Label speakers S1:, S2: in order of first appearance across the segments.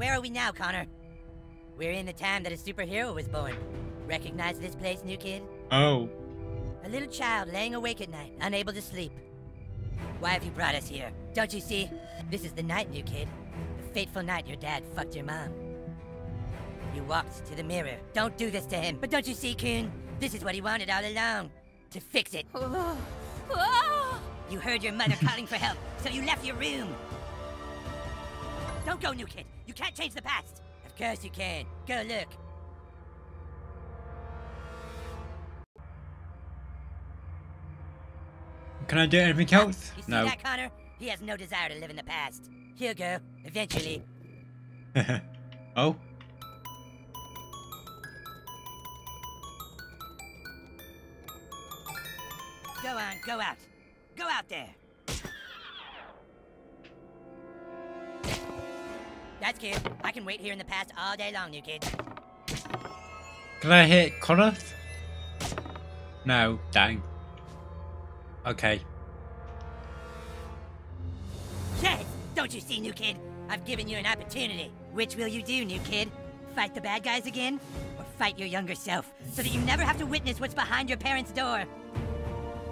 S1: Where are we now, Conner? We're in the time that a superhero was born. Recognize this place, new kid?
S2: Oh.
S1: A little child laying awake at night, unable to sleep. Why have you brought us here? Don't you see? This is the night, new kid. The fateful night your dad fucked your mom. You walked to the mirror. Don't do this to him. But don't you see, Coon? This is what he wanted all along. To fix it. Oh. You heard your mother calling for help, so you left your room. Don't go, new kid. You can't change the past. Of course you can. Go look.
S2: Can I do anything else?
S1: You see
S2: No.
S1: that, Conner? He has no desire to live in the past. He'll go, eventually.
S2: oh.
S1: Go on, go out. Go out there. That's cute. I can wait here in the past all day long, new kid.
S2: Can I hit Conner? No. Dang. Okay.
S1: Yes! Don't you see, new kid? I've given you an opportunity. Which will you do, new kid? Fight the bad guys again? Or fight your younger self, so that you never have to witness what's behind your parents' door?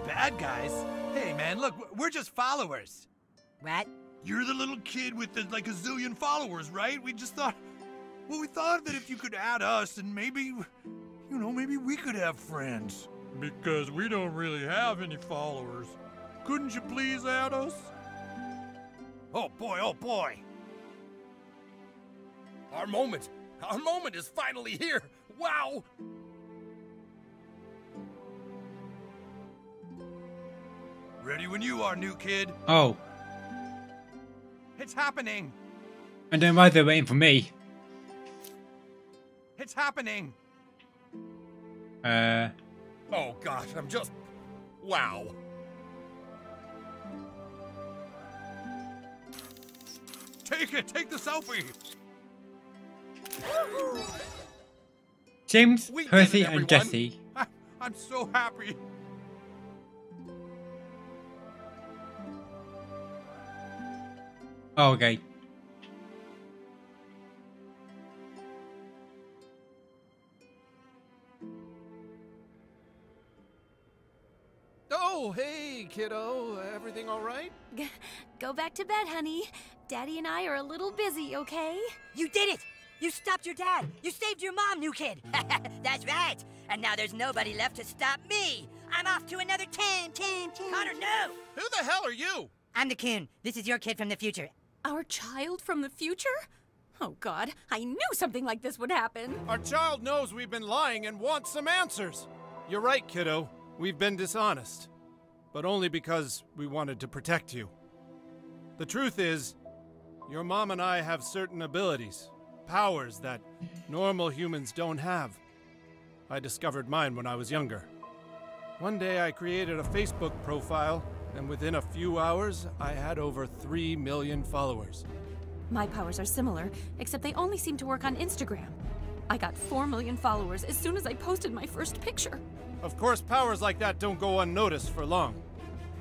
S3: Bad guys? Hey, man, look, we're just followers.
S1: What?
S3: You're the little kid with the, like a zillion followers, right? We just thought. Well, we thought that if you could add us, and maybe. You know, maybe we could have friends.
S4: Because we don't really have any followers. Couldn't you please add us?
S3: Oh boy, oh boy.
S5: Our moment! Our moment is finally here! Wow!
S3: Ready when you are, new kid.
S2: Oh.
S3: It's happening.
S2: And then why they're waiting for me?
S3: It's happening.
S2: Uh.
S5: Oh gosh, I'm just. Wow.
S3: Take it, take the selfie.
S2: James,
S5: We
S2: Percy, and Jesse.
S3: I, I'm so happy.
S2: Oh, okay.
S6: Oh, hey, kiddo. Everything all right?
S7: Go back to bed, honey. Daddy and I are a little busy, okay?
S1: You did it! You stopped your dad! You saved your mom, new kid! That's right! And now there's nobody left to stop me! I'm off to another team, team, team! Conner, no!
S5: Who the hell are you?
S1: I'm the Coon. This is your kid from the future.
S7: Our child from the future? Oh, God. I knew something like this would happen.
S6: Our child knows we've been lying and wants some answers. You're right, kiddo. We've been dishonest. But only because we wanted to protect you. The truth is, your mom and I have certain abilities, powers that normal humans don't have. I discovered mine when I was younger. One day I created a Facebook profile, and within a few hours, I had over 3 million followers.
S7: My powers are similar, except they only seem to work on Instagram. I got 4 million followers as soon as I posted my first picture.
S6: Of course, powers like that don't go unnoticed for long.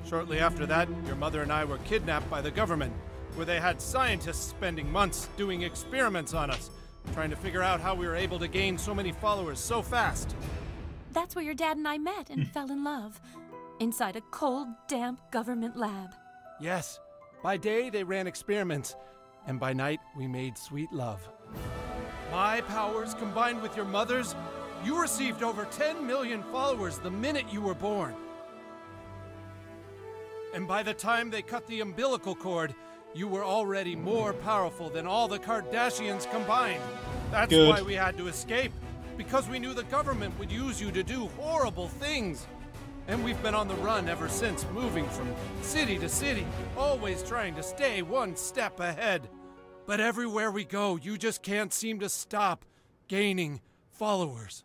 S6: Shortly after that, your mother and I were kidnapped by the government, where they had scientists spending months doing experiments on us, trying to figure out how we were able to gain so many followers so fast.
S7: That's where your dad and I met and hmm. fell in love. Inside a cold, damp government lab.
S6: Yes, by day they ran experiments, and by night we made sweet love. My powers combined with your mother's, you received over 10 million followers the minute you were born. And by the time they cut the umbilical cord, you were already more powerful than all the Kardashians combined. That's
S2: Good.
S6: why we had to escape, because we knew the government would use you to do horrible things. And we've been on the run ever since, moving from city to city, always trying to stay one step ahead. But everywhere we go, you just can't seem to stop gaining followers.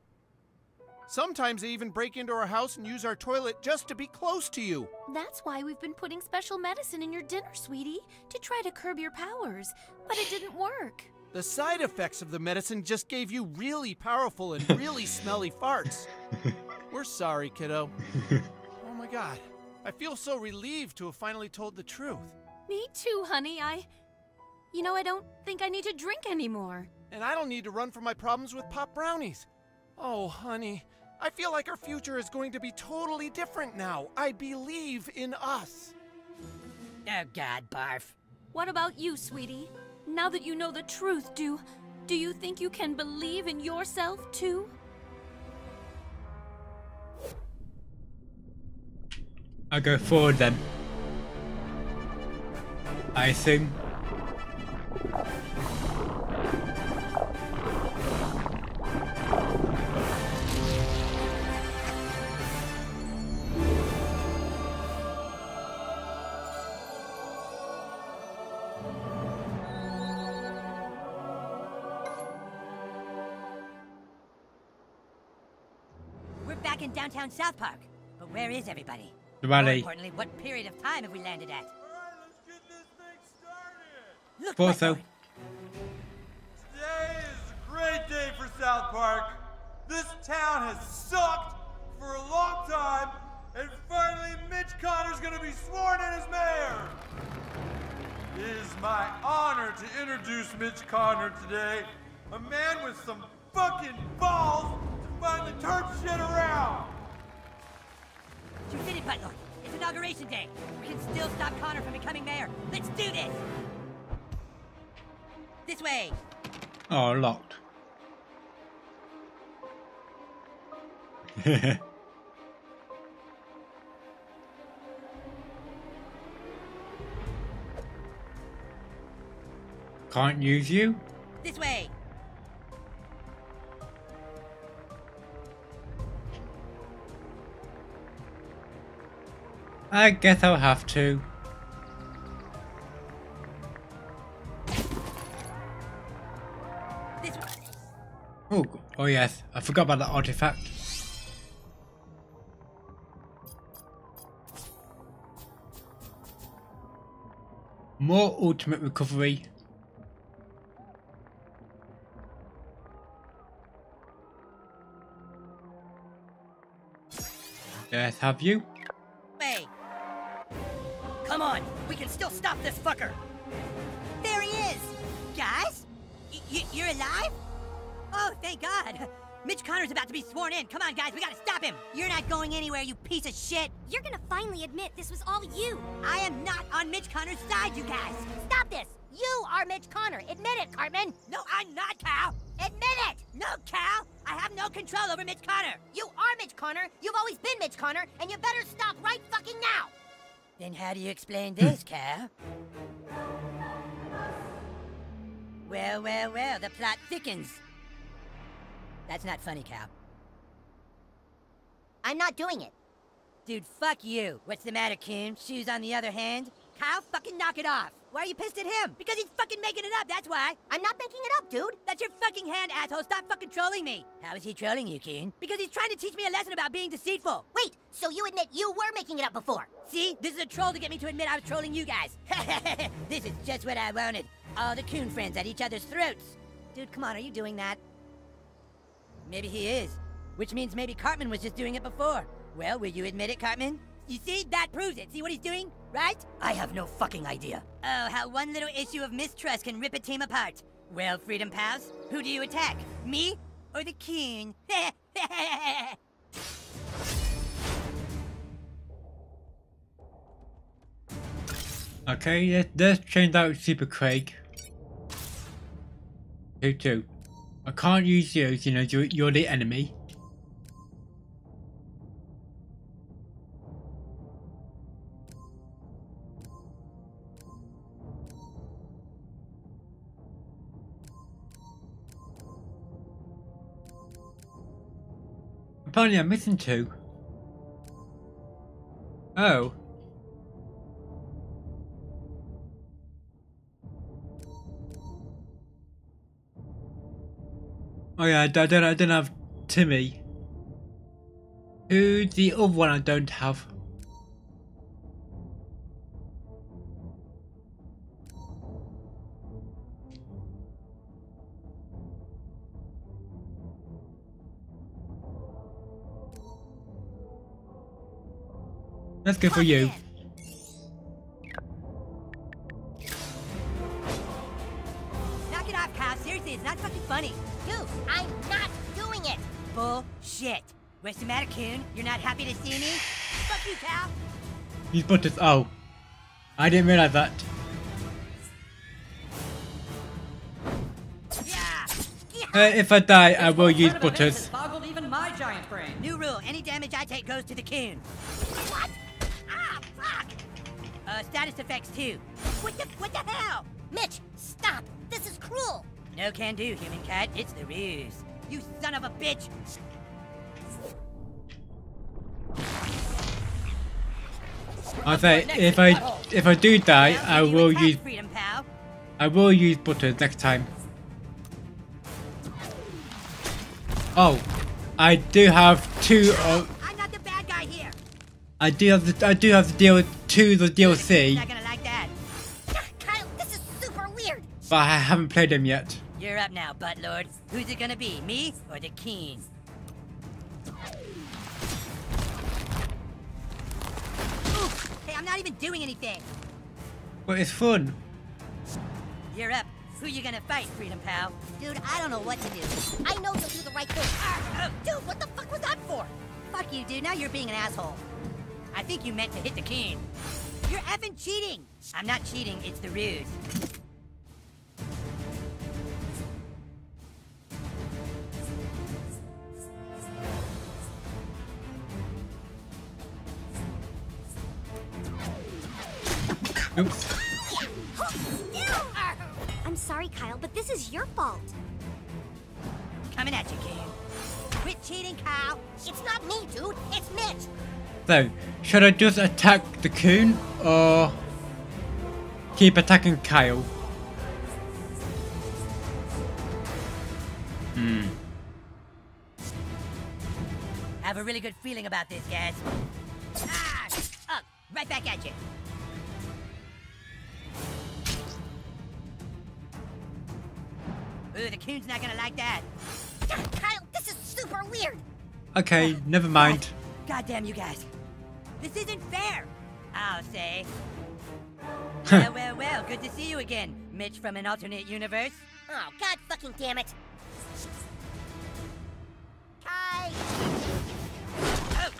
S6: Sometimes they even break into our house and use our toilet just to be close to you.
S7: That's why we've been putting special medicine in your dinner, sweetie, to try to curb your powers. But it didn't work.
S6: The side effects of the medicine just gave you really powerful and really smelly farts. We're sorry, kiddo. Oh my god. I feel so relieved to have finally told the truth.
S7: Me too, honey. I. You know, I don't think I need to drink anymore.
S6: And I don't need to run from my problems with Pop Brownies. Oh, honey, I feel like our future is going to be totally different now. I believe in us.
S1: Oh god, barf.
S7: What about you, sweetie? Now that you know the truth, do do you think you can believe in yourself too?
S2: I'll go forward then. I assume.
S1: We're back in downtown South Park. But where is everybody?
S2: The
S1: More importantly, what period of time have we landed at?
S3: Alright, let's get this thing started.
S1: Look,
S2: Thought
S3: Today is a great day for South Park. This town has sucked for a long time, and finally Mitch Conner's gonna be sworn in as mayor. It is my honor to introduce Mitch Conner today, a man with some fucking balls to finally turn shit around.
S1: Did it, Butler. It's inauguration day. We can still stop Conner from becoming mayor. Let's do this. This way.
S2: Oh, locked. Can't use you?
S1: This way.
S2: I guess I'll have to. Oh, oh yes, I forgot about the artifact. More ultimate recovery. Yes, have you?
S1: Still stop this fucker. There he is. Guys, y- you're alive? Oh, thank God. Mitch Conner's about to be sworn in. Come on, guys, we gotta stop him. You're not going anywhere, you piece of shit.
S8: You're gonna finally admit this was all you.
S1: I am not on Mitch Conner's side, you guys.
S8: Stop this. You are Mitch Conner. Admit it, Cartman.
S1: No, I'm not, Kyle.
S8: Admit it.
S1: No, Kyle. I have no control over Mitch Conner.
S8: You are Mitch Conner. You've always been Mitch Conner, and you better stop right fucking now.
S1: Then how do you explain this, hmm. Kyle? Well, well, well, the plot thickens. That's not funny, Kyle.
S8: I'm not doing it.
S1: Dude, fuck you. What's the matter, Coon? Shoes on the other hand? Kyle, fucking knock it off. Why are you pissed at him? Because he's fucking making it up, that's why.
S8: I'm not making it up, dude.
S1: That's your fucking hand, asshole. Stop fucking trolling me. How is he trolling you, Coon? Because he's trying to teach me a lesson about being deceitful.
S8: Wait, so you admit you were making it up before?
S1: See? This is a troll to get me to admit I was trolling you guys. this is just what I wanted. All the Coon friends at each other's throats. Dude, come on, are you doing that? Maybe he is. Which means maybe Cartman was just doing it before. Well, will you admit it, Cartman? You see? That proves it. See what he's doing? Right? I have no fucking idea. Oh, how one little issue of mistrust can rip a team apart. Well, Freedom Pals, who do you attack? Me or the king?
S2: Okay, let's, change out Super Craig. Who two? I can't use you, you know, you're the enemy. Apparently I'm missing two. Oh. Oh yeah, I don't, I don't, have Timmy. Who's the other one I don't have? Let's go for you. Knock it off, Cobb.
S1: Seriously, it's not fucking funny.
S8: Dude, I'm not doing it.
S1: Bullshit. What's the matter, Coon? You're not happy to see me? Fuck you, pal.
S2: Use butters. Oh. I didn't realize that. Uh, if I die, I will use butters.
S9: boggled even my giant brain.
S1: New rule. Any damage I take goes to the Coon.
S8: What? Fuck.
S1: Uh, status effects too.
S8: What the, what the hell? Mitch, stop. This is cruel.
S1: No can do, Human Kite. It's the ruse. You son of a bitch.
S2: I say if I if I do die, I will use
S1: freedom, pal.
S2: I will use butter next time. Oh, I do have two. Of,
S1: I'm not the bad guy here.
S2: I do have the I do have to deal two the
S1: You're
S2: DLC,
S1: not gonna like that.
S8: Kyle, this is super weird.
S2: but I haven't played them yet.
S1: You're up now, butt lord. Who's it gonna be, me or the king? Oof. Hey, I'm not even doing anything.
S2: But it's fun.
S1: You're up. Who you gonna fight, Freedom Pal?
S8: Dude, I don't know what to do. I know you'll do the right thing. Ah, dude, what the fuck was that for?
S1: Fuck you, dude. Now you're being an asshole. I think you meant to hit the king. You're effing cheating. I'm not cheating. It's the ruse.
S2: Oops.
S8: I'm sorry, Kyle, but this is your fault.
S1: Coming at you, Keen. Quit cheating, Kyle.
S8: It's not me, dude. It's Mitch.
S2: So, should I just attack the coon or keep attacking Kyle? Hmm.
S1: I have a really good feeling about this, guys. Ah! Up! Right back at you. Ooh, the coon's not gonna like that.
S8: Kyle, this is super weird.
S2: Okay, never mind.
S1: God damn you guys. This isn't fair. I'll say. well, well, well. Good to see you again, Mitch from an alternate universe.
S8: Oh, god fucking damn it. Kai!
S1: Oh!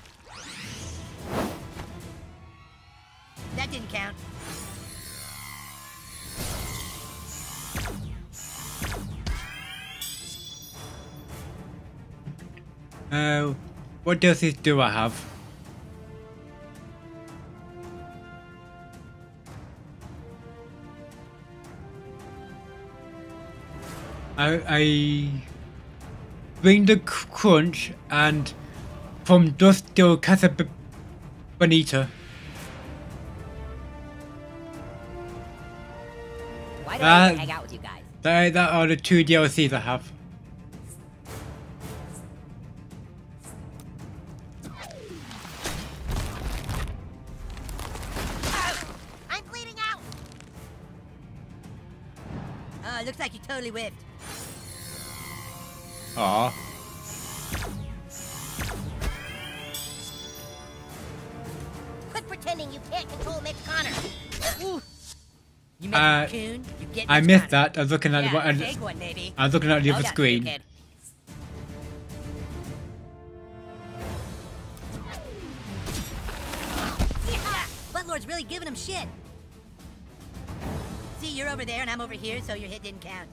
S1: That didn't count.
S2: Uh, what DLCs do I have? I, I bring the crunch and from Dusk till Casa Bonita.
S8: Why do
S2: Uh,
S8: I hang out with you guys?
S2: That, that are the two DLCs I have. Aw.
S8: Quit pretending you can't control Mitch Conner.
S1: You met
S2: Uh,
S1: the coon, you get
S2: I missed
S1: Conner.
S2: that. I was looking at
S1: Yeah,
S2: the, I,
S1: take one, maybe.
S2: I was looking at the
S1: Hold
S2: other screen.
S1: kid. Yeah, really giving him shit. See, you're over there and I'm over here, so your hit didn't count.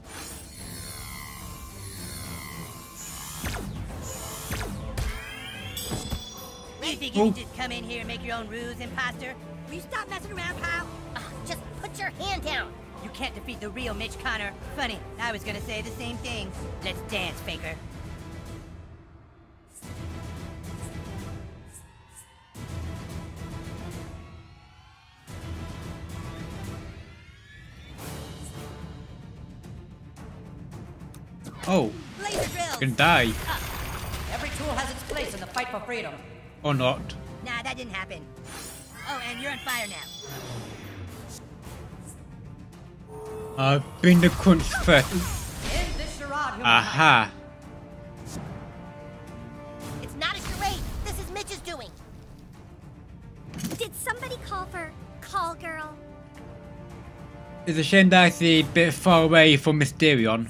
S1: You think you
S2: Oh.
S1: can just come in here and make your own ruse, imposter? Will you stop messing around, pal?
S8: Ugh, just put your hand down.
S1: You can't defeat the real Mitch Conner. Funny, I was gonna say the same thing. Let's dance, Faker.
S2: Oh,
S1: Laser drills!
S2: can die.
S9: Uh, every tool has its place in the fight for freedom.
S2: Or not.
S1: Nah, that didn't happen. Oh, and you're on fire now.
S2: I've been the
S9: confet.
S2: Aha.
S8: It's not a charade. This is Mitch's doing. Did somebody call for Call Girl?
S2: It's a shame that I see a bit far away from Mysterion.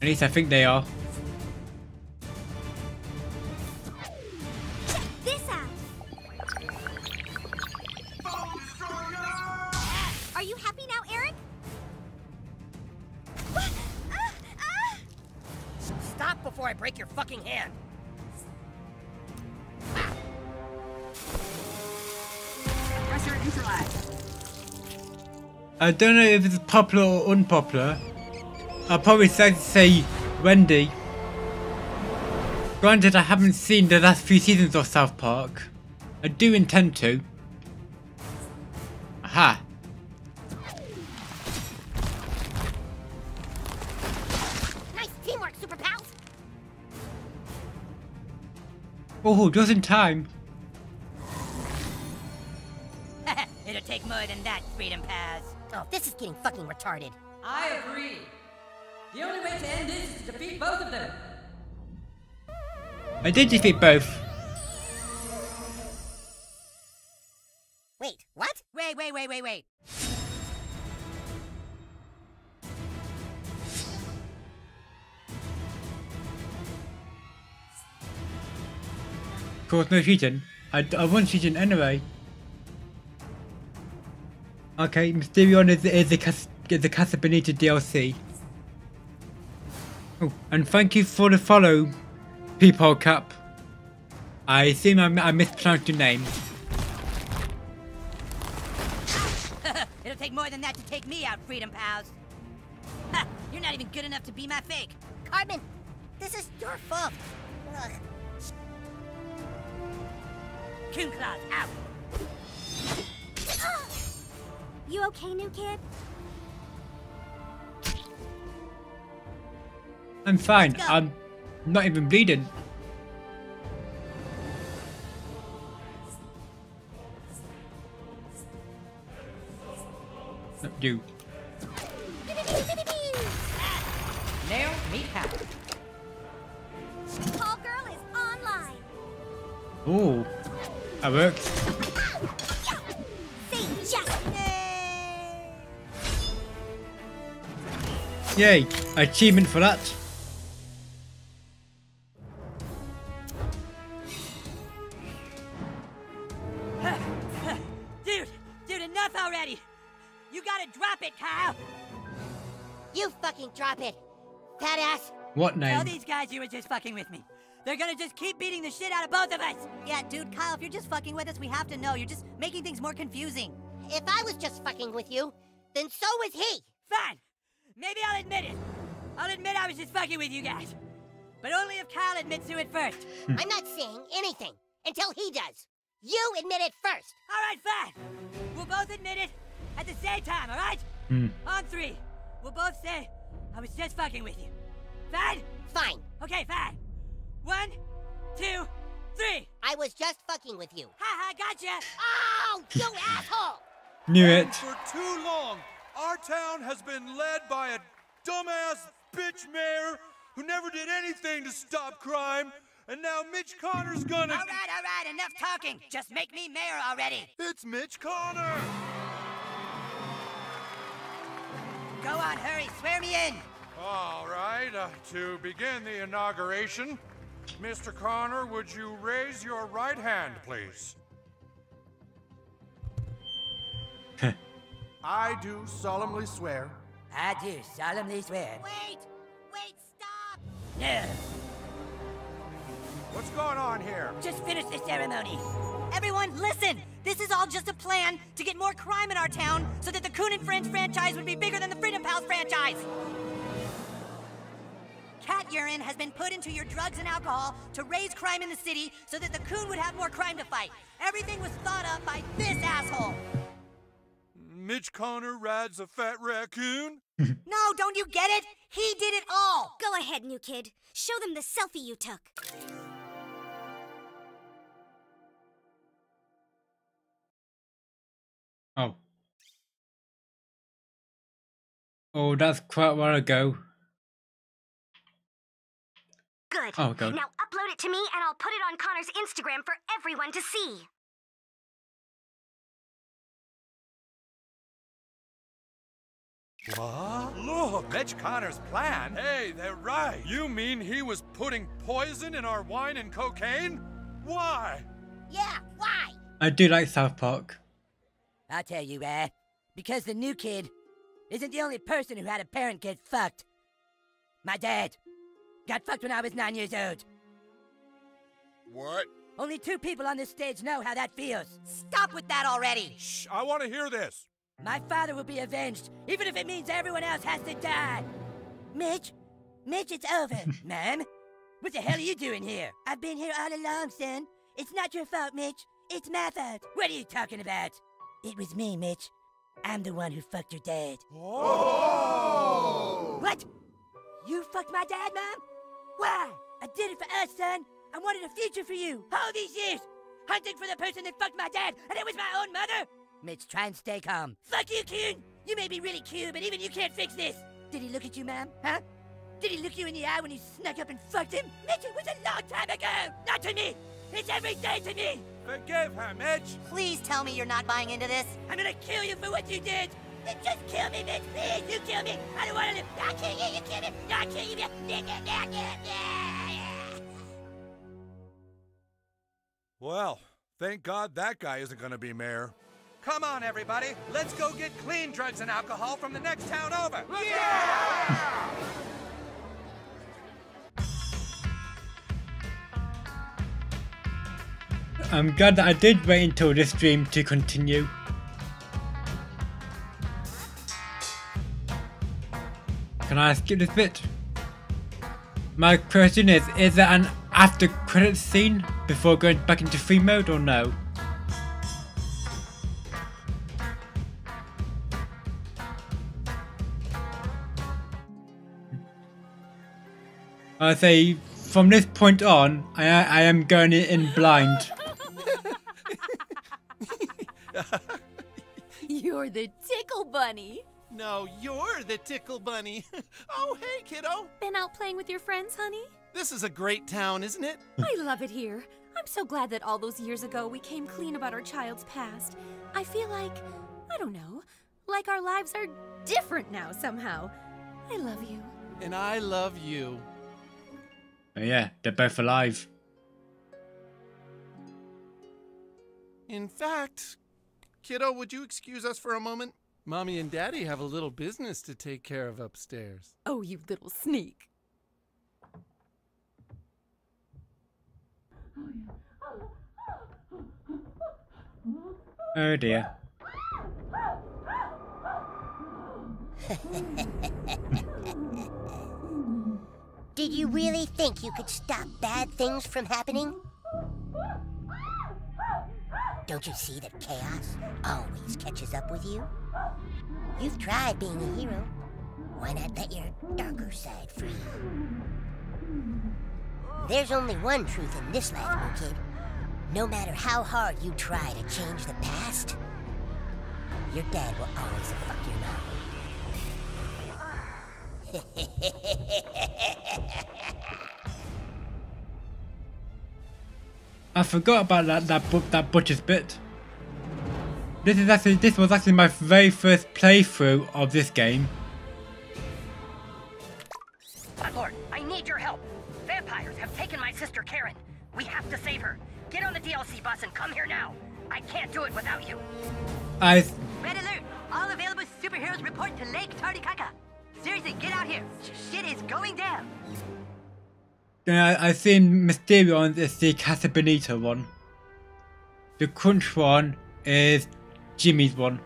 S2: At least I think they are.
S1: Before I break your fucking hand.
S9: Pressure neutralized.
S2: I don't know if it's popular or unpopular. I'll probably say say Wendy. Granted, I haven't seen the last few seasons of South Park. I do intend to. Oh, just in time.
S1: It'll take more than that, Freedom Pals.
S8: Oh, this is getting fucking retarded.
S9: I agree. The only way to end this is to defeat both of them.
S2: I did defeat both. Course, no cheating. I, I won cheating anyway. Okay, Mysterion is, is the Cas is the Casa Bonita DLC. Oh, and thank you for the follow, People Cap. I assume I, I mispronounced your name.
S1: It'll take more than that to take me out, Freedom Pals. Ha! You're not even good enough to be my fake.
S8: Cartman, this is your fault. Ugh.
S1: Coon Claws out.
S8: You okay, new kid?
S2: I'm fine. I'm not even bleeding. Not you. That works.
S8: Say.
S2: Yay! Achievement for that.
S1: Dude, dude, enough already. You gotta drop it, Kyle.
S8: You fucking drop it. Fat ass.
S2: What name?
S1: Tell
S2: name?
S1: these guys you were just fucking with me. They're gonna just keep beating the shit out of both of us.
S8: Yeah, dude, Kyle, if you're just fucking with us, we have to know. You're just making things more confusing. If I was just fucking with you, then so was he.
S1: Fine. Maybe I'll admit it. I'll admit I was just fucking with you guys. But only if Kyle admits to it first.
S8: I'm not saying anything until he does. You admit it first.
S1: All right, fine. We'll both admit it at the same time, all right?
S2: Hmm.
S1: On three. We'll both say I was just fucking with you. Fine?
S8: Fine.
S1: Okay, fine. One, two, three.
S8: I was just fucking with you.
S1: Ha ha, gotcha.
S8: Oh, you asshole!
S2: Knew
S3: And
S2: it.
S3: For too long, our town has been led by a dumbass bitch mayor who never did anything to stop crime, and now Mitch Conner's gonna.
S1: All right, all right, enough talking. Just make me mayor already.
S3: It's Mitch Conner!
S1: Go on, hurry, swear me in.
S4: All right, uh, to begin the inauguration, Mr. Conner, would you raise your right hand, please?
S5: I do solemnly swear.
S1: I do solemnly swear.
S8: Wait! Wait, stop!
S1: No,
S4: What's going on here?
S1: just finish the ceremony.
S10: Everyone, listen! This is all just a plan to get more crime in our town so that the Coon and Friends franchise would be bigger than the Freedom Pals franchise! Cat urine has been put into your drugs and alcohol to raise crime in the city so that the Coon would have more crime to fight. Everything was thought up by this asshole!
S3: Mitch Conner rides a fat raccoon?
S10: No, don't you get it? He did it all!
S8: Go ahead, new kid. Show them the selfie you took.
S2: Oh. Oh, that's quite a while ago.
S8: Good.
S2: Oh, God.
S8: Now upload it to me and I'll put it on Conner's Instagram for everyone to see.
S4: What? Look, Mitch Conner's plan. Hey, they're right. You mean he was putting poison in our wine and cocaine? Why?
S8: Yeah, why?
S2: I do like South Park.
S1: I'll tell you, eh? Because the new kid isn't the only person who had a parent get fucked. My dad got fucked when I was nine years old.
S4: What?
S1: Only two people on this stage know how that feels.
S8: Stop with that already.
S4: Shh, I want to hear this.
S1: My father will be avenged, even if it means everyone else has to die. Mitch, Mitch, it's over. Ma'am, what the hell are you doing here? I've been here all along, son. It's not your fault, Mitch. It's my fault. What are you talking about? It was me, Mitch. I'm the one who fucked your dad.
S4: Oh!
S1: What? You fucked my dad, Mom? Why? I did it for us, son. I wanted a future for you. All these years. Hunting for the person that fucked my dad, and it was my own mother. Mitch, try and stay calm. Fuck you, Coon! You may be really cute, but even you can't fix this! Did he look at you, ma'am? Huh? Did he look you in the eye when you snuck up and fucked him? Mitch, it was a long time ago! Not to me! It's every day to me!
S4: Forgive her, Mitch.
S8: Please tell me you're not buying into this.
S1: I'm gonna kill you for what you did! Then just kill me, Mitch, please! You kill me! I don't wanna live! I'll kill you, you kill me! I'll kill you!
S4: Well, thank God that guy isn't going to be mayor. Come on, everybody. Let's go get clean drugs and alcohol from the next town over. Yeah!
S2: I'm glad that I did wait until this stream to continue. Can I skip this bit? My question is, is there an after credits scene before going back into free mode or no? I say, from this point on, I, I am going in blind.
S7: You're the tickle bunny.
S6: No, you're the tickle bunny. oh, hey, kiddo.
S7: Been out playing with your friends, honey?
S6: This is a great town, isn't it?
S7: I love it here. I'm so glad that all those years ago we came clean about our child's past. I feel like, I don't know, like our lives are different now somehow. I love you.
S6: And I love you.
S2: Oh yeah, they're both alive.
S6: In fact, kiddo, would you excuse us for a moment? Mommy and Daddy have a little business to take care of upstairs.
S7: Oh, you little sneak.
S2: Oh dear.
S8: Did you really think you could stop bad things from happening? Don't you see that chaos always catches up with you? You've tried being a hero. Why not let your darker side free? There's only one truth in this life, kid. No matter how hard you try to change the past, your dad will always fuck your mom.
S2: I forgot about that that bu that butcher's bit. This is actually this was actually my very first playthrough of this game.
S11: Lord, I need your help. Vampires have taken my sister Karen. We have to save her. Get on the DLC bus and come here now. I can't do it without you.
S2: I
S10: Red alert! All available superheroes report to Lake Titicaca. Seriously, get out here. Shit is going down.
S2: I I seen Mysterion is the Casa Bonita one. The Crunch one is Jimmy's one.